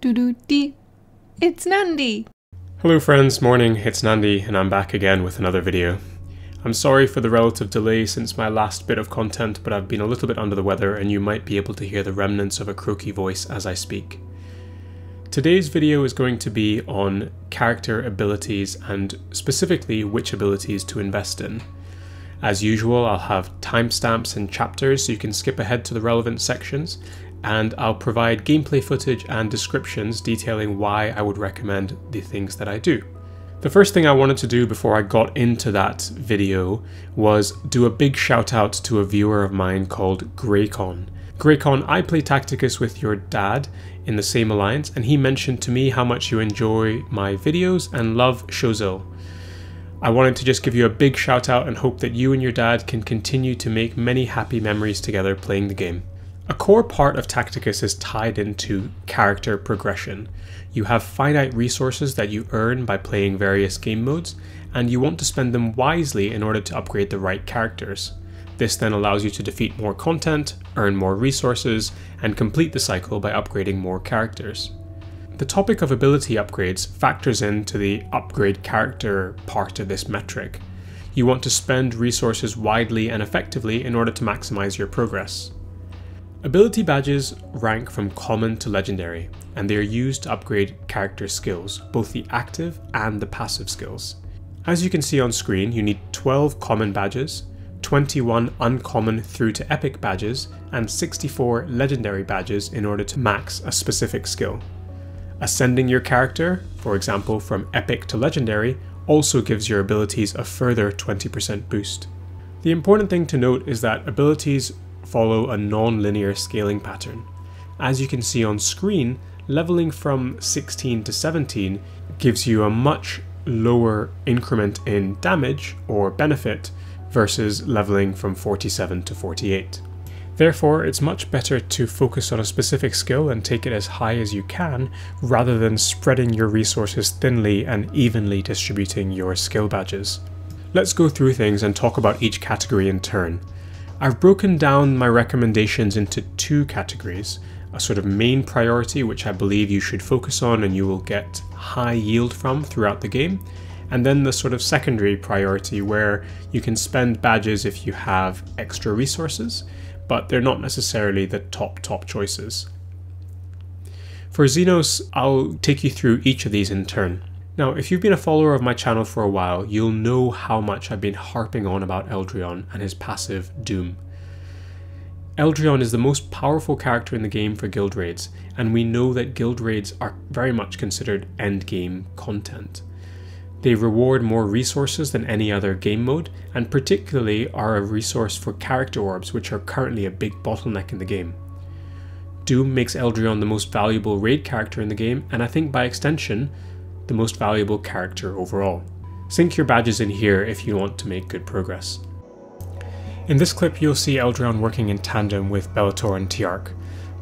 doo doo dee. It's Nandi. Hello friends, morning, it's Nandi and I'm back again with another video. I'm sorry for the relative delay since my last bit of content, but I've been a little bit under the weather and you might be able to hear the remnants of a croaky voice as I speak. Today's video is going to be on character abilities and specifically which abilities to invest in. As usual, I'll have timestamps and chapters so you can skip ahead to the relevant sections, and I'll provide gameplay footage and descriptions detailing why I would recommend the things that I do. The first thing I wanted to do before I got into that video was do a big shout out to a viewer of mine called Graycon. Graycon, I play Tacticus with your dad in the same alliance, and he mentioned to me how much you enjoy my videos and love Sho'syl. I wanted to just give you a big shout out and hope that you and your dad can continue to make many happy memories together playing the game. A core part of Tacticus is tied into character progression. You have finite resources that you earn by playing various game modes, and you want to spend them wisely in order to upgrade the right characters. This then allows you to defeat more content, earn more resources, and complete the cycle by upgrading more characters. The topic of ability upgrades factors into the upgrade character part of this metric. You want to spend resources widely and effectively in order to maximize your progress. Ability badges rank from common to legendary, and they are used to upgrade character skills, both the active and the passive skills. As you can see on screen, you need 12 common badges, 21 uncommon through to epic badges, and 64 legendary badges in order to max a specific skill. Ascending your character, for example from epic to legendary, also gives your abilities a further 20% boost. The important thing to note is that abilities follow a non-linear scaling pattern. As you can see on screen, leveling from 16 to 17 gives you a much lower increment in damage or benefit versus leveling from 47 to 48. Therefore, it's much better to focus on a specific skill and take it as high as you can, rather than spreading your resources thinly and evenly distributing your skill badges. Let's go through things and talk about each category in turn. I've broken down my recommendations into two categories a sort of main priority, which I believe you should focus on and you will get high yield from throughout the game, and then the sort of secondary priority where you can spend badges if you have extra resources, but they're not necessarily the top, top choices. For Xenos, I'll take you through each of these in turn. Now, if you've been a follower of my channel for a while, you'll know how much I've been harping on about Eldryon and his passive Doom. Eldryon is the most powerful character in the game for guild raids, and we know that guild raids are very much considered endgame content. They reward more resources than any other game mode, and particularly are a resource for character orbs, which are currently a big bottleneck in the game. Doom makes Eldryon the most valuable raid character in the game, and I think by extension, the most valuable character overall. Sync your badges in here if you want to make good progress. In this clip you'll see Eldryon working in tandem with Bellator and Tjark.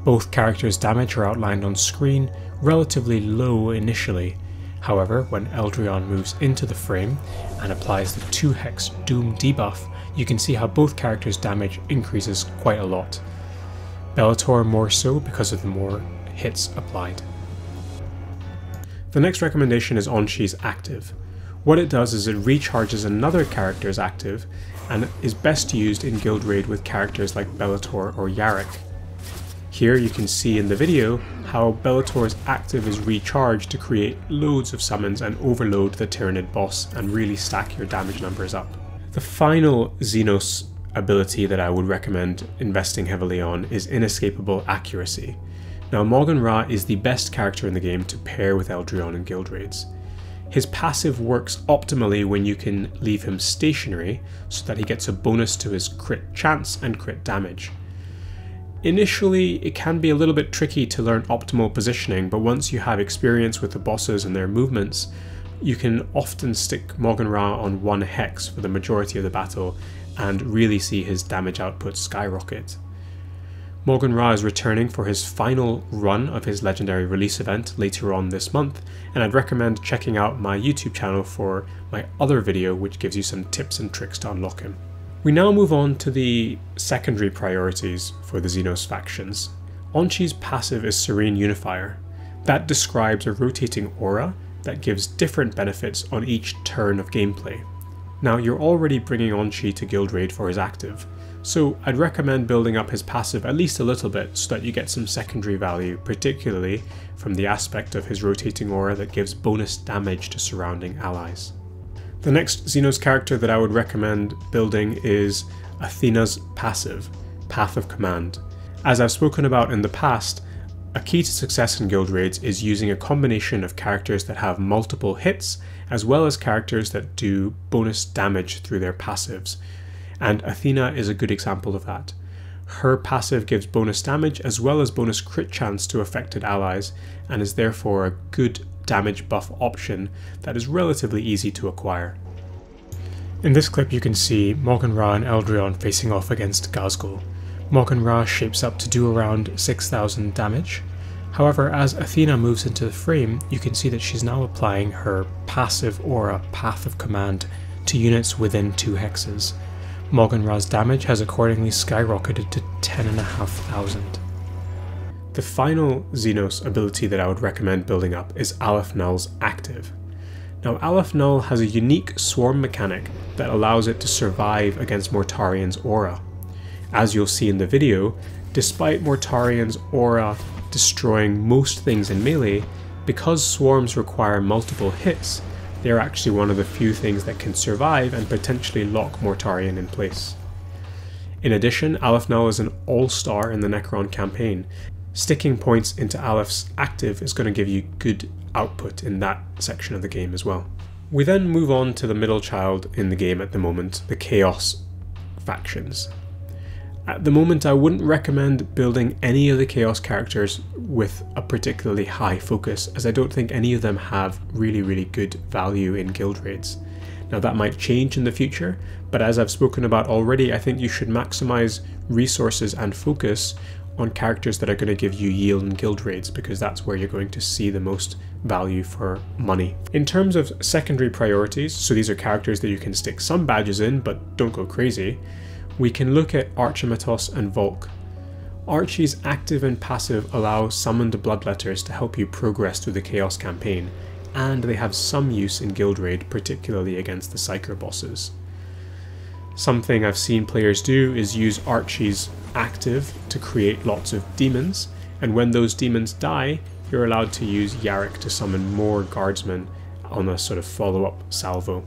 Both characters' damage are outlined on screen, relatively low initially. However, when Eldryon moves into the frame and applies the 2 hex Doom debuff, you can see how both characters' damage increases quite a lot. Bellator more so because of the more hits applied. The next recommendation is Aunshi's active. What it does is it recharges another character's active and is best used in Guild Raid with characters like Bellator or Yarrick. Here you can see in the video how Bellator's active is recharged to create loads of summons and overload the Tyranid boss and really stack your damage numbers up. The final Xenos ability that I would recommend investing heavily on is Inescapable Accuracy. Now Morgan Ra is the best character in the game to pair with Eldryon in guild raids. His passive works optimally when you can leave him stationary so that he gets a bonus to his crit chance and crit damage. Initially, it can be a little bit tricky to learn optimal positioning, but once you have experience with the bosses and their movements, you can often stick Morgan Ra on one hex for the majority of the battle and really see his damage output skyrocket. Morgan Ra is returning for his final run of his legendary release event later on this month, and I'd recommend checking out my YouTube channel for my other video which gives you some tips and tricks to unlock him. We now move on to the secondary priorities for the Xenos factions. Aunshi's passive is Serene Unifier. That describes a rotating aura that gives different benefits on each turn of gameplay. Now you're already bringing Aunshi to Guild Raid for his active, so I'd recommend building up his passive at least a little bit so that you get some secondary value, particularly from the aspect of his rotating aura that gives bonus damage to surrounding allies. The next Xenos character that I would recommend building is Aethana's passive, Path of Command. As I've spoken about in the past, a key to success in guild raids is using a combination of characters that have multiple hits, as well as characters that do bonus damage through their passives, and Aethana is a good example of that. Her passive gives bonus damage as well as bonus crit chance to affected allies, and is therefore a good damage buff option that is relatively easy to acquire. In this clip you can see Morgan Ra and Eldryon facing off against Ghazghkull. Morgan Ra shapes up to do around 6000 damage. However, as Aethana moves into the frame, you can see that she's now applying her passive aura Path of Command to units within 2 hexes, Morgan Ra's damage has accordingly skyrocketed to 10,500. The final Xenos ability that I would recommend building up is Aleph Null's Active. Now Aleph Null has a unique swarm mechanic that allows it to survive against Mortarion's aura. As you'll see in the video, despite Mortarion's aura destroying most things in melee, because swarms require multiple hits, they're actually one of the few things that can survive and potentially lock Mortarion in place. In addition, Aleph Null is an all-star in the Necron campaign. Sticking points into Aleph's active is going to give you good output in that section of the game as well. We then move on to the middle child in the game at the moment, the Chaos factions. At the moment, I wouldn't recommend building any of the Chaos characters with a particularly high focus, as I don't think any of them have really, really good value in guild raids. Now that might change in the future, but as I've spoken about already, I think you should maximize resources and focus on characters that are going to give you yield in guild raids because that's where you're going to see the most value for money. In terms of secondary priorities, so these are characters that you can stick some badges in but don't go crazy, we can look at Archimatos and Volk. Archie's active and passive allow summoned bloodletters to help you progress through the Chaos campaign, and they have some use in Guild Raid, particularly against the Psyker bosses. Something I've seen players do is use Archie's active to create lots of demons, and when those demons die, you're allowed to use Yarrick to summon more guardsmen on a sort of follow-up salvo.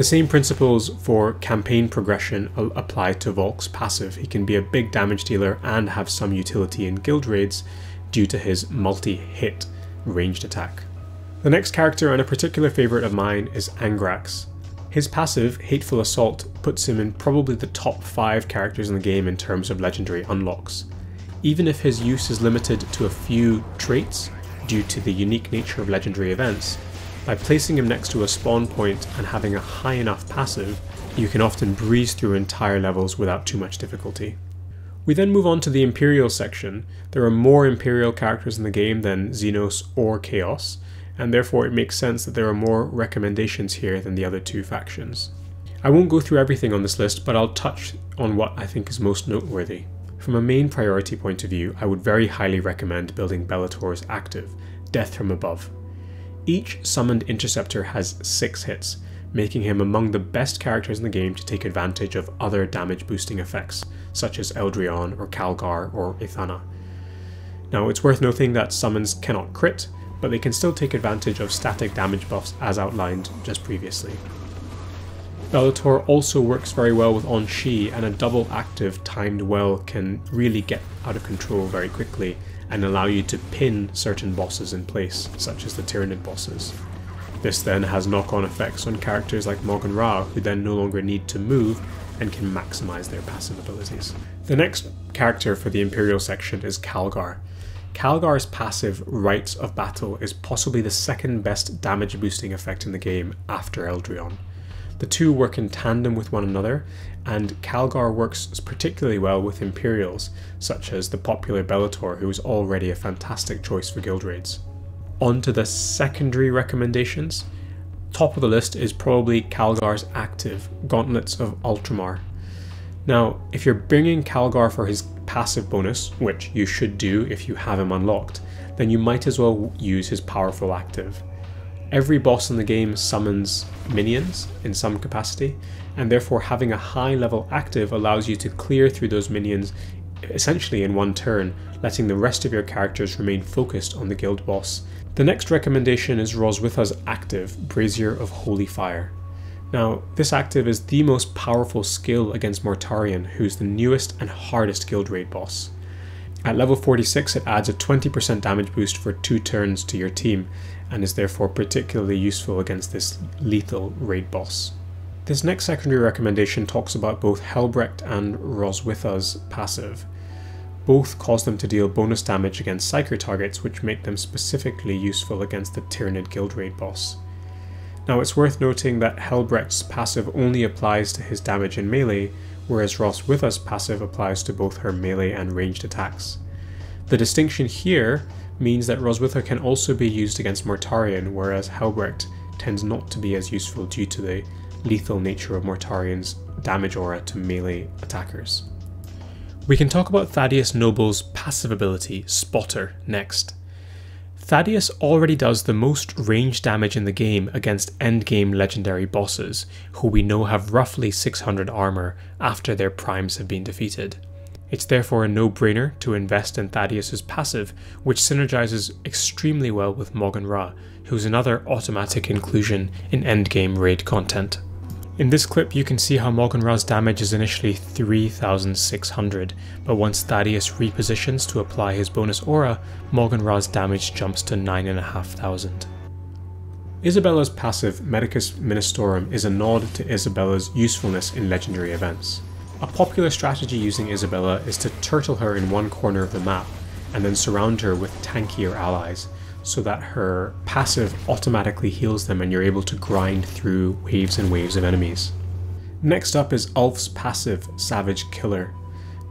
The same principles for campaign progression apply to Volk's passive. He can be a big damage dealer and have some utility in guild raids due to his multi-hit ranged attack. The next character and a particular favourite of mine is Angrax. His passive, Hateful Assault, puts him in probably the top 5 characters in the game in terms of legendary unlocks. Even if his use is limited to a few traits due to the unique nature of legendary events, by placing him next to a spawn point and having a high enough passive, you can often breeze through entire levels without too much difficulty. We then move on to the Imperial section. There are more Imperial characters in the game than Xenos or Chaos, and therefore it makes sense that there are more recommendations here than the other two factions. I won't go through everything on this list, but I'll touch on what I think is most noteworthy. From a main priority point of view, I would very highly recommend building Bellator's active, Death from Above. Each summoned interceptor has 6 hits, making him among the best characters in the game to take advantage of other damage boosting effects, such as Eldryon or Calgar or Aethana. Now it's worth noting that summons cannot crit, but they can still take advantage of static damage buffs as outlined just previously. Bellator also works very well with Aunshi and a double active timed well can really get out of control very quickly and allow you to pin certain bosses in place, such as the Tyranid bosses. This then has knock-on effects on characters like Morgan Ra, who then no longer need to move and can maximize their passive abilities. The next character for the Imperial section is Calgar. Calgar's passive Rites of Battle is possibly the second best damage boosting effect in the game after Eldryon. The two work in tandem with one another, and Calgar works particularly well with Imperials, such as the popular Bellator, who is already a fantastic choice for guild raids. On to the secondary recommendations. Top of the list is probably Calgar's active, Gauntlets of Ultramar. Now, if you're bringing Calgar for his passive bonus, which you should do if you have him unlocked, then you might as well use his powerful active. Every boss in the game summons minions in some capacity, and therefore having a high level active allows you to clear through those minions essentially in one turn, letting the rest of your characters remain focused on the guild boss. The next recommendation is Roswitha's active, Brazier of Holy Fire. Now, this active is the most powerful skill against Mortarion, who's the newest and hardest guild raid boss. At level 46, it adds a 20% damage boost for two turns to your team, and is therefore particularly useful against this lethal raid boss. This next secondary recommendation talks about both Helbrecht and Roswitha's passive. Both cause them to deal bonus damage against Psyker targets, which make them specifically useful against the Tyranid Guild Raid boss. Now it's worth noting that Helbrecht's passive only applies to his damage in melee, whereas Roswitha's passive applies to both her melee and ranged attacks. The distinction here means that Roswitha can also be used against Mortarion, whereas Helbrecht tends not to be as useful due to the lethal nature of Mortarion's damage aura to melee attackers. We can talk about Thaddeus Noble's passive ability, Spotter, next. Thaddeus already does the most range damage in the game against endgame legendary bosses, who we know have roughly 600 armor after their primes have been defeated. It's therefore a no-brainer to invest in Thaddeus's passive, which synergizes extremely well with Morgan Ra, who's another automatic inclusion in endgame raid content. In this clip you can see how Morgan Ra's damage is initially 3600, but once Thaddeus repositions to apply his bonus aura, Morgan Ra's damage jumps to 9500. Isabella's passive Medicus Ministorum is a nod to Isabella's usefulness in legendary events. A popular strategy using Isabella is to turtle her in one corner of the map and then surround her with tankier allies so that her passive automatically heals them and you're able to grind through waves and waves of enemies. Next up is Ulf's passive, Savage Killer.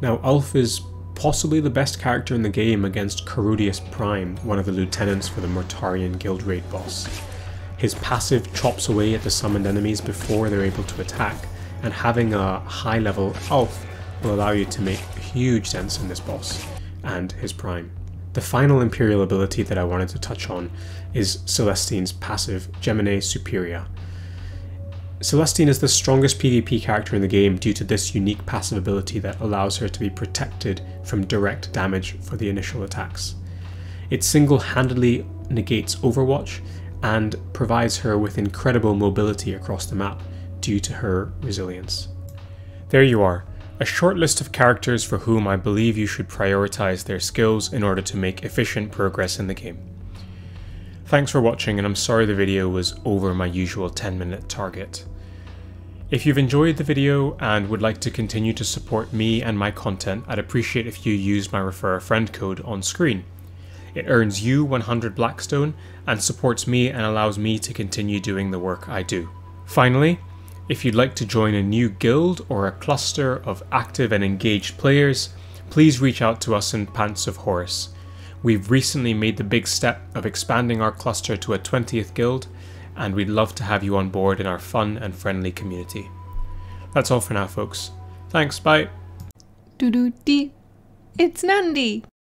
Now Ulf is possibly the best character in the game against Carudius Prime, one of the lieutenants for the Mortarion Guild Raid boss. His passive chops away at the summoned enemies before they're able to attack, and having a high level Ulf will allow you to make huge sense in this boss and his prime. The final Imperial ability that I wanted to touch on is Celestine's passive Gemini Superior. Celestine is the strongest PvP character in the game due to this unique passive ability that allows her to be protected from direct damage for the initial attacks. It single-handedly negates Overwatch and provides her with incredible mobility across the map, due to her resilience. There you are, a short list of characters for whom I believe you should prioritize their skills in order to make efficient progress in the game. Thanks for watching and I'm sorry the video was over my usual 10 minute target. If you've enjoyed the video and would like to continue to support me and my content, I'd appreciate if you used my refer a friend code on screen. It earns you 100 Blackstone and supports me and allows me to continue doing the work I do. Finally, if you'd like to join a new guild or a cluster of active and engaged players, please reach out to us in Pants of Horus. We've recently made the big step of expanding our cluster to a 20th guild, and we'd love to have you on board in our fun and friendly community. That's all for now, folks. Thanks, bye. Doo doo dee. It's Nandi.